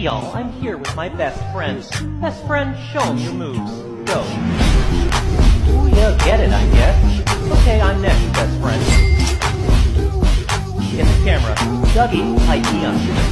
Y'all, I'm here with my best friends. Best friend, show him your moves. Go. Ooh, yeah, get it, I guess. Okay, I'm next, best friend. Get the camera. Dougie, ID on